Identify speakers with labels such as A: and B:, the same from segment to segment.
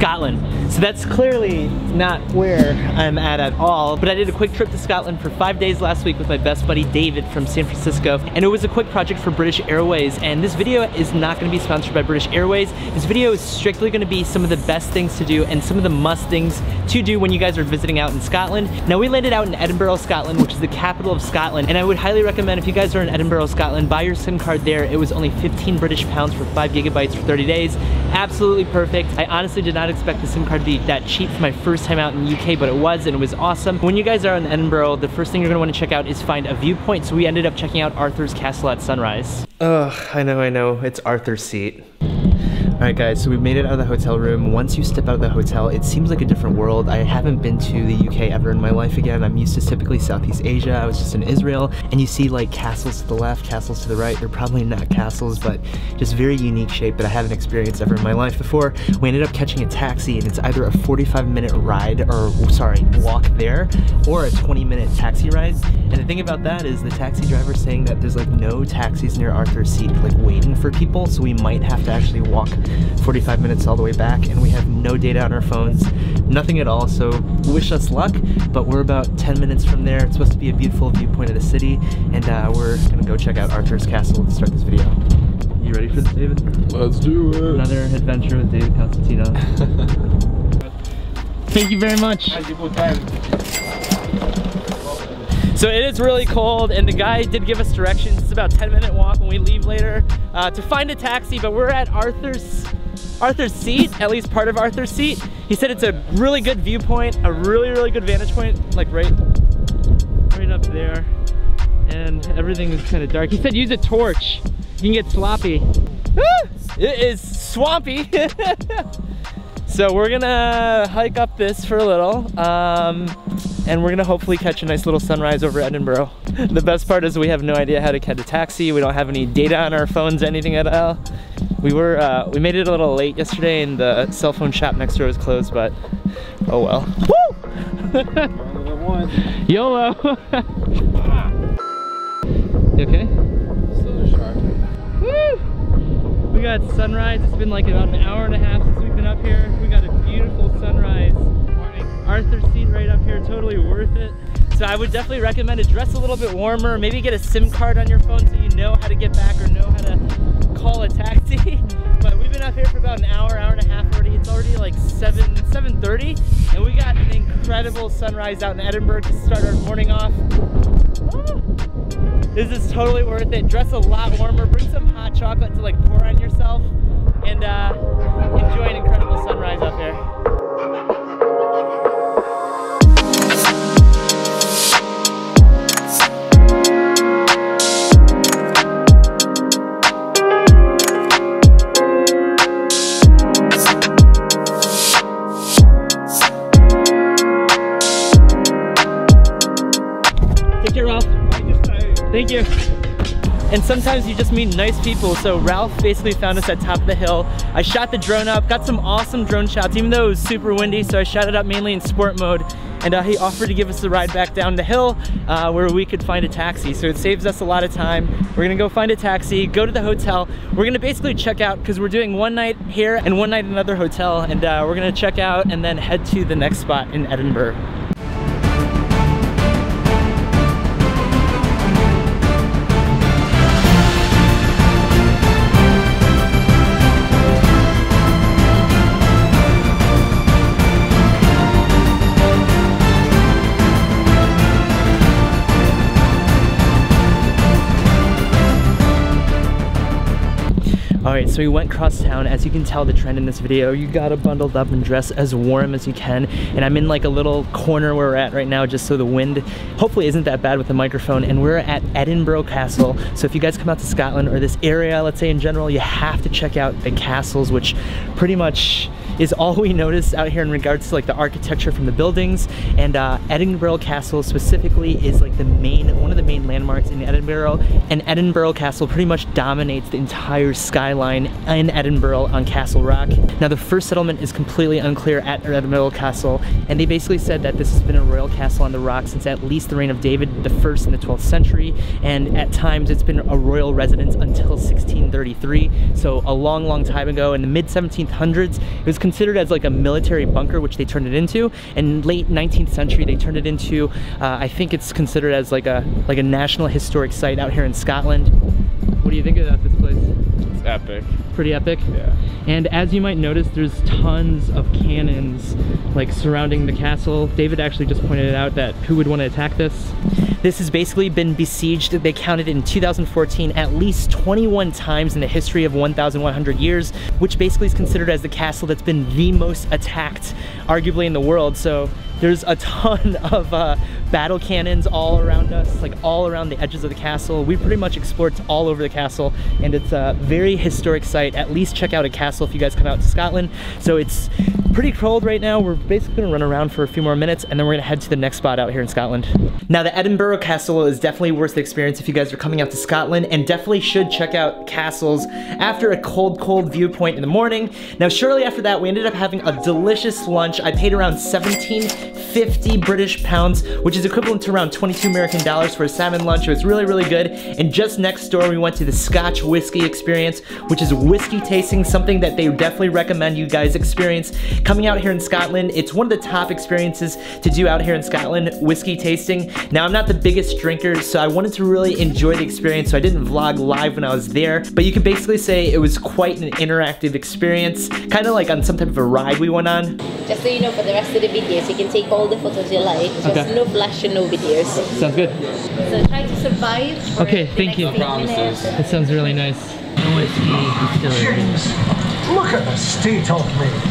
A: Scotland. So that's clearly not where I'm at at all, but I did a quick trip to Scotland for five days last week with my best buddy David from San Francisco, and it was a quick project for British Airways, and this video is not gonna be sponsored by British Airways. This video is strictly gonna be some of the best things to do and some of the must things to do when you guys are visiting out in Scotland. Now we landed out in Edinburgh, Scotland, which is the capital of Scotland, and I would highly recommend if you guys are in Edinburgh, Scotland, buy your SIM card there. It was only 15 British pounds for five gigabytes for 30 days. Absolutely perfect. I honestly did not expect the SIM card that cheap for my first time out in the UK, but it was, and it was awesome. When you guys are in Edinburgh, the first thing you're gonna wanna check out is find a viewpoint. So we ended up checking out Arthur's Castle at sunrise. Ugh, I know, I know, it's Arthur's seat. Alright guys, so we made it out of the hotel room. Once you step out of the hotel, it seems like a different world. I haven't been to the UK ever in my life again. I'm used to typically Southeast Asia. I was just in Israel. And you see like castles to the left, castles to the right. They're probably not castles, but just very unique shape that I haven't experienced ever in my life before. We ended up catching a taxi and it's either a 45 minute ride or, sorry, walk there or a 20 minute taxi ride. And the thing about that is the taxi driver saying that there's like no taxis near Arthur's seat like waiting for people. So we might have to actually walk 45 minutes all the way back and we have no data on our phones, nothing at all. So wish us luck, but we're about 10 minutes from there. It's supposed to be a beautiful viewpoint of the city and uh, we're gonna go check out Arthur's Castle to start this video. You ready for this, David?
B: Let's do it.
A: Another adventure with David Constantino. Thank you very much. So it is really cold and the guy did give us directions. It's about 10 minute walk when we leave later uh, to find a taxi, but we're at Arthur's Arthur's seat, at least part of Arthur's seat. He said it's a really good viewpoint, a really, really good vantage point, like right, right up there. And everything is kind of dark. He said use a torch. You can get sloppy. It is swampy. so we're gonna hike up this for a little. Um, and we're gonna hopefully catch a nice little sunrise over Edinburgh. The best part is we have no idea how to catch a taxi. We don't have any data on our phones, anything at all. We were, uh, we made it a little late yesterday and the cell phone shop next door was closed, but oh well. Woo! YOLO! you okay?
B: Still a shark.
A: Woo! We got sunrise. It's been like about an hour and a half since we've been up here. We got a beautiful sunrise. Morning. Arthur's seat right up here, totally worth it. So I would definitely recommend to dress a little bit warmer, maybe get a SIM card on your phone so you know how to get back or know how to call a taxi. but we've been up here for about an hour, hour and a half already. It's already like 7, 7.30 and we got an incredible sunrise out in Edinburgh to start our morning off. This is totally worth it. Dress a lot warmer, bring some hot chocolate to like pour on yourself sometimes you just meet nice people. So Ralph basically found us at top of the hill. I shot the drone up, got some awesome drone shots, even though it was super windy. So I shot it up mainly in sport mode. And uh, he offered to give us the ride back down the hill uh, where we could find a taxi. So it saves us a lot of time. We're gonna go find a taxi, go to the hotel. We're gonna basically check out because we're doing one night here and one night another hotel. And uh, we're gonna check out and then head to the next spot in Edinburgh. Right, so we went cross town. As you can tell, the trend in this video, you gotta bundled up and dress as warm as you can. And I'm in like a little corner where we're at right now, just so the wind hopefully isn't that bad with the microphone. And we're at Edinburgh Castle. So if you guys come out to Scotland or this area, let's say in general, you have to check out the castles, which pretty much is all we notice out here in regards to like the architecture from the buildings. And uh, Edinburgh Castle specifically is like the main, one of the main landmarks in Edinburgh. And Edinburgh Castle pretty much dominates the entire skyline in Edinburgh on Castle Rock. Now the first settlement is completely unclear at Edinburgh Castle. And they basically said that this has been a royal castle on the rock since at least the reign of David the First in the 12th century. And at times it's been a royal residence until 1633. So a long, long time ago in the mid 1700s, it was considered as like a military bunker, which they turned it into. And late 19th century, they turned it into, uh, I think it's considered as like a like a national historic site out here in Scotland. What do you think about this place?
B: It's epic.
A: Pretty epic.
B: Yeah.
A: And as you might notice, there's tons of cannons like surrounding the castle. David actually just pointed it out that who would want to attack this? This has basically been besieged. They counted in 2014 at least 21 times in the history of 1,100 years, which basically is considered as the castle that's been the most attacked, arguably in the world. So there's a ton of uh, battle cannons all around us, like all around the edges of the castle. We pretty much explored all over the castle and it's a very historic site. At least check out a castle if you guys come out to Scotland. So it's pretty cold right now. We're basically gonna run around for a few more minutes and then we're gonna head to the next spot out here in Scotland. Now the Edinburgh Castle is definitely worth the experience if you guys are coming out to Scotland and definitely should check out castles after a cold, cold viewpoint in the morning. Now shortly after that, we ended up having a delicious lunch. I paid around 1750 British pounds, which is equivalent to around 22 American dollars for a salmon lunch. It was really, really good. And just next door, we went to the Scotch Whiskey Experience, which is whiskey tasting, something that they definitely recommend you guys experience. Coming out here in Scotland, it's one of the top experiences to do out here in Scotland, whiskey tasting. Now, I'm not the biggest drinker, so I wanted to really enjoy the experience, so I didn't vlog live when I was there, but you could basically say it was quite an interactive experience, kind of like on some type of a ride we went on.
C: Just so you know, for the rest of the videos, you can take all the photos you like. Just
A: Okay.
C: no flash and no videos.
A: Sounds good.
C: So try to survive. for
A: Okay,
C: the
A: thank
C: next
A: you.
C: eight
B: Promises.
C: minutes.
A: That sounds really nice. Whiskey distillery.
D: Look at the state of me.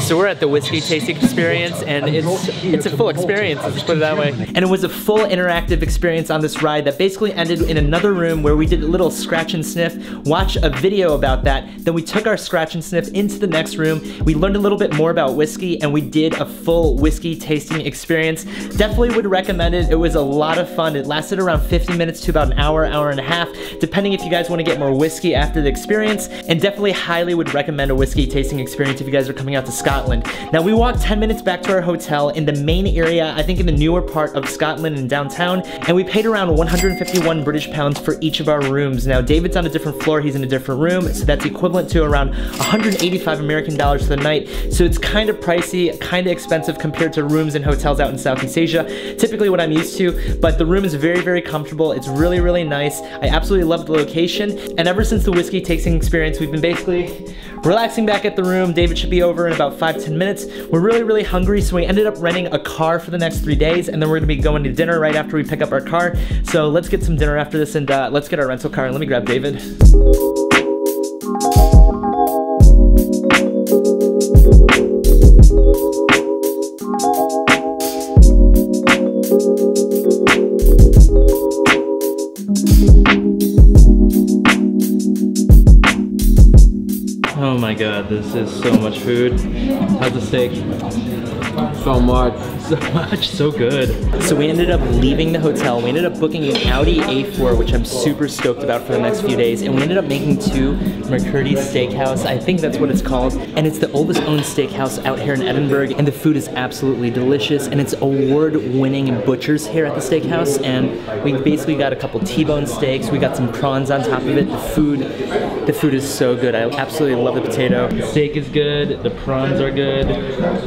A: So we're at the whiskey tasting experience, and it's it's a full experience. Let's put it that way. And it was a full interactive experience on this ride that basically ended in another room where we did a little scratch and sniff, watch a video about that. Then we took our scratch and sniff into the next room. We learned a little bit more about whiskey, and we did a full whiskey tasting experience. Definitely would recommend it. It was a lot of fun. It lasted around 50 minutes to about an hour, hour and a half, depending if you guys want to get more whiskey after the experience. And definitely highly would recommend a whiskey tasting experience if you guys are coming out to Scotland. Now we walked 10 minutes back to our hotel in the main area, I think in the newer part of Scotland and downtown, and we paid around 151 British pounds for each of our rooms. Now David's on a different floor, he's in a different room, so that's equivalent to around 185 American dollars for the night. So it's kind of pricey, kind of expensive compared to rooms and hotels out in Southeast Asia. Typically what I'm used to, but the room is very, very comfortable. It's really, really nice. I absolutely love the location. And ever since the whiskey tasting experience, we've been basically relaxing back at the room. David should be over in about five, 10 minutes. We're really, really hungry, so we ended up renting a car for the next three days, and then we're gonna be going to dinner right after we pick up our car. So let's get some dinner after this, and uh, let's get our rental car, and let me grab David. Oh my god, this is so much food. How's the steak?
B: So much.
A: So much, so good. So we ended up leaving the hotel. We ended up booking an Audi A4, which I'm super stoked about for the next few days. And we ended up making to McKirdy's Steakhouse. I think that's what it's called. And it's the oldest owned steakhouse out here in Edinburgh. And the food is absolutely delicious. And it's award-winning butchers here at the steakhouse. And we basically got a couple T-bone steaks. We got some prawns on top of it. The food, the food is so good. I absolutely love the potato. The steak is good. The prawns are good.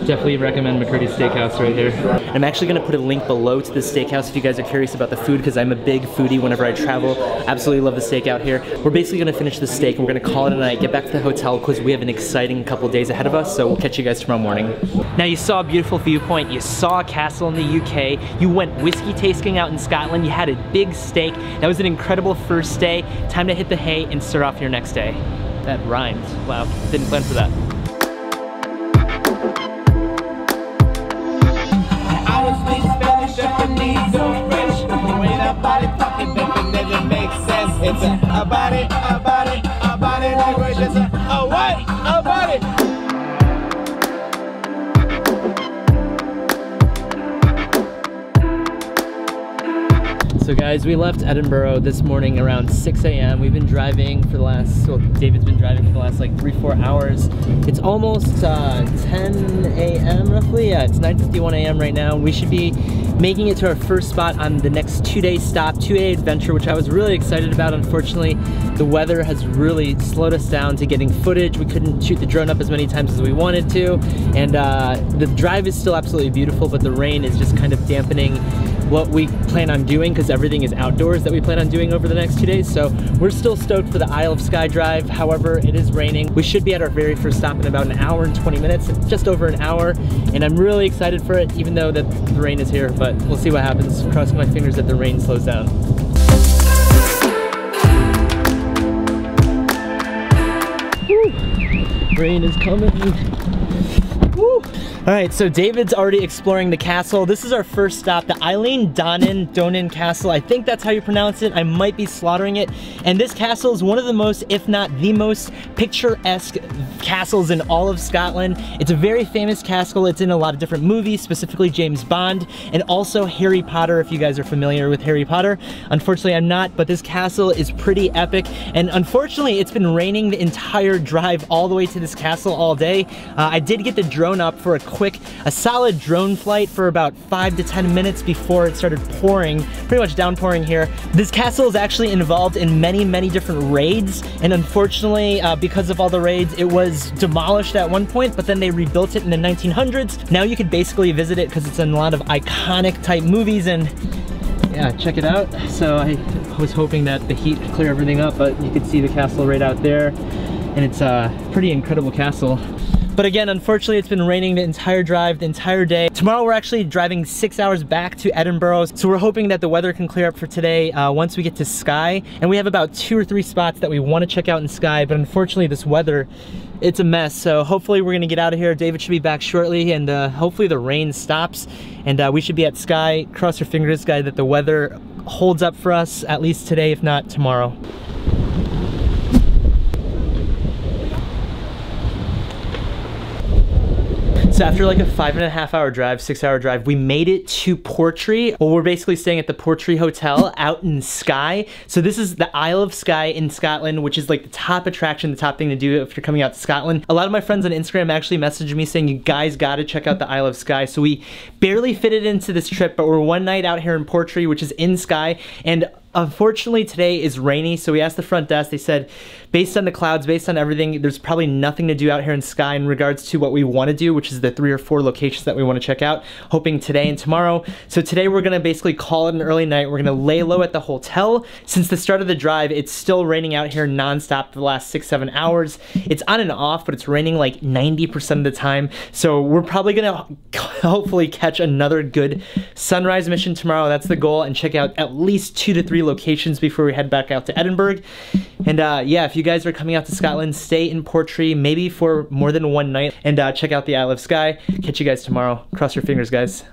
A: Definitely recommend McKirdy's Steakhouse right here. I'm actually gonna put a link below to the steakhouse if you guys are curious about the food because I'm a big foodie whenever I travel. Absolutely love the steak out here. We're basically gonna finish the steak and we're gonna call it a night, get back to the hotel because we have an exciting couple days ahead of us. So we'll catch you guys tomorrow morning. Now you saw a beautiful viewpoint, you saw a castle in the UK, you went whiskey tasting out in Scotland, you had a big steak. That was an incredible first day. Time to hit the hay and start off your next day. That rhymes. Wow, didn't plan for that.
E: Body,
A: guys, we left Edinburgh this morning around 6 a.m. We've been driving for the last, well, David's been driving for the last like three, four hours. It's almost uh, 10 a.m. roughly. Yeah, it's 9.51 a.m. right now. We should be making it to our first spot on the next two-day stop, two-day adventure, which I was really excited about. Unfortunately, the weather has really slowed us down to getting footage. We couldn't shoot the drone up as many times as we wanted to. And uh, the drive is still absolutely beautiful, but the rain is just kind of dampening what we plan on doing because everything is outdoors that we plan on doing over the next two days. So we're still stoked for the Isle of Skye drive. However, it is raining. We should be at our very first stop in about an hour and 20 minutes, just over an hour. And I'm really excited for it, even though that the rain is here, but we'll see what happens. Crossing my fingers that the rain slows down. Rain is coming. All right, so David's already exploring the castle. This is our first stop, the Eilean Donan Donan Castle. I think that's how you pronounce it. I might be slaughtering it. And this castle is one of the most, if not the most picturesque castles in all of Scotland. It's a very famous castle. It's in a lot of different movies, specifically James Bond, and also Harry Potter, if you guys are familiar with Harry Potter. Unfortunately, I'm not, but this castle is pretty epic. And unfortunately, it's been raining the entire drive all the way to this castle all day. Uh, I did get the drone up for a quick, a solid drone flight for about five to 10 minutes before it started pouring, pretty much downpouring here. This castle is actually involved in many, many different raids. And unfortunately, uh, because of all the raids, it was demolished at one point, but then they rebuilt it in the 1900s. Now you could basically visit it because it's in a lot of iconic type movies and yeah, check it out. So I was hoping that the heat would clear everything up, but you could see the castle right out there. And it's a pretty incredible castle. But again, unfortunately, it's been raining the entire drive, the entire day. Tomorrow, we're actually driving six hours back to Edinburgh. So we're hoping that the weather can clear up for today uh, once we get to Skye. And we have about two or three spots that we want to check out in Skye. But unfortunately, this weather, it's a mess. So hopefully we're gonna get out of here. David should be back shortly and uh, hopefully the rain stops and uh, we should be at Skye. Cross your fingers, guy, that the weather holds up for us at least today, if not tomorrow. So after like a five and a half hour drive, six hour drive, we made it to Portree. Well, we're basically staying at the Portree Hotel out in Skye. So this is the Isle of Skye in Scotland, which is like the top attraction, the top thing to do if you're coming out to Scotland. A lot of my friends on Instagram actually messaged me saying, you guys gotta check out the Isle of Skye. So we barely fit it into this trip, but we're one night out here in Portree, which is in Skye. And Unfortunately, today is rainy, so we asked the front desk. They said, based on the clouds, based on everything, there's probably nothing to do out here in Skye in regards to what we want to do, which is the three or four locations that we want to check out, hoping today and tomorrow. So today we're going to basically call it an early night. We're going to lay low at the hotel. Since the start of the drive, it's still raining out here nonstop for the last six, seven hours. It's on and off, but it's raining like 90% of the time. So we're probably going to hopefully catch another good sunrise mission tomorrow. That's the goal and check out at least two to three locations before we head back out to Edinburgh. And uh, yeah, if you guys are coming out to Scotland, stay in Portree, maybe for more than one night, and uh, check out the Isle of Skye. Catch you guys tomorrow. Cross your fingers, guys.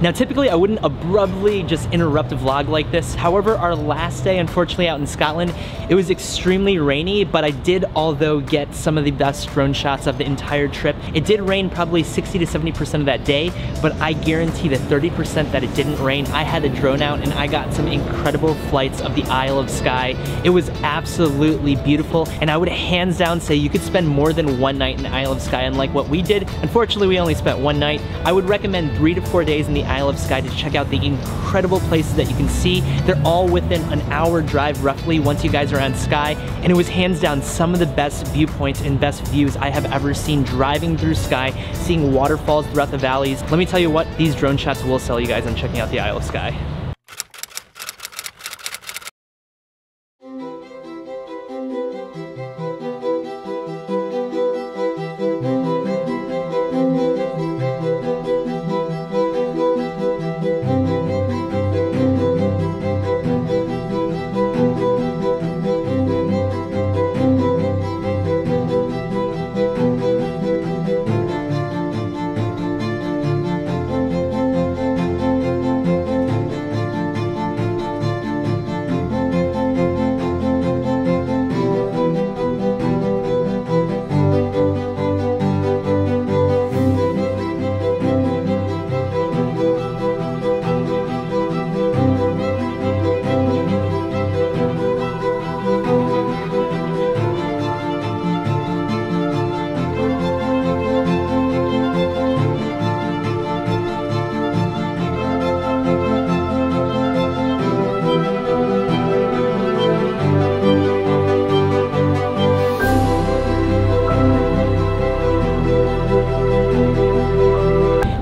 A: Now typically I wouldn't abruptly just interrupt a vlog like this. However, our last day, unfortunately out in Scotland, it was extremely rainy, but I did although get some of the best drone shots of the entire trip. It did rain probably 60 to 70% of that day, but I guarantee the 30% that it didn't rain, I had a drone out and I got some incredible flights of the Isle of Skye. It was absolutely beautiful, and I would hands down say you could spend more than one night in the Isle of Skye, unlike what we did. Unfortunately, we only spent one night. I would recommend three to four days in the Isle of Skye to check out the incredible places that you can see. They're all within an hour drive roughly once you guys are on Skye, and it was hands down some of the best viewpoints and best views I have ever seen driving through Skye, seeing waterfalls throughout the valleys. Let me tell you what, these drone shots will sell you guys on checking out the Isle of Skye.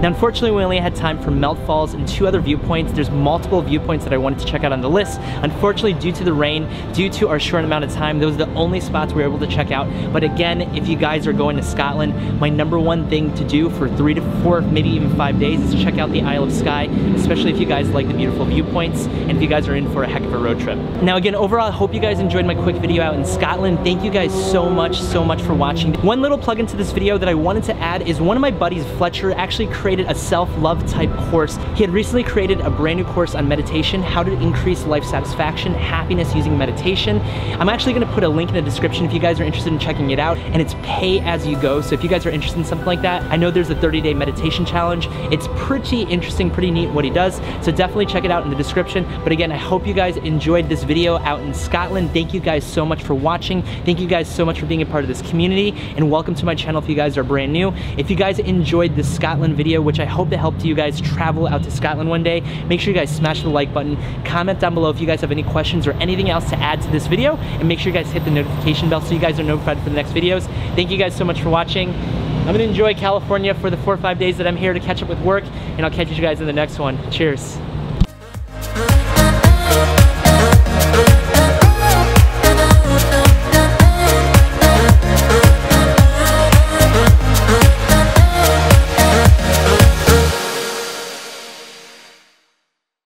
A: Now, unfortunately, we only had time for Mealt Falls and two other viewpoints. There's multiple viewpoints that I wanted to check out on the list. Unfortunately, due to the rain, due to our short amount of time, those are the only spots we were able to check out. But again, if you guys are going to Scotland, my number one thing to do for three to four, maybe even five days is check out the Isle of Skye, especially if you guys like the beautiful viewpoints and if you guys are in for a heck of a road trip. Now again, overall, I hope you guys enjoyed my quick video out in Scotland. Thank you guys so much, so much for watching. One little plug into this video that I wanted to add is one of my buddies, Fletcher, actually created a self-love type course. He had recently created a brand new course on meditation, how to increase life satisfaction, happiness using meditation. I'm actually gonna put a link in the description if you guys are interested in checking it out, and it's pay as you go. So if you guys are interested in something like that, I know there's a 30 day meditation challenge. It's pretty interesting, pretty neat what he does. So definitely check it out in the description. But again, I hope you guys enjoyed this video out in Scotland. Thank you guys so much for watching. Thank you guys so much for being a part of this community and welcome to my channel if you guys are brand new. If you guys enjoyed this Scotland video, which I hope to help you guys travel out to Scotland one day, make sure you guys smash the like button, comment down below if you guys have any questions or anything else to add to this video, and make sure you guys hit the notification bell so you guys are notified for the next videos. Thank you guys so much for watching. I'm gonna enjoy California for the four or five days that I'm here to catch up with work, and I'll catch you guys in the next one. Cheers.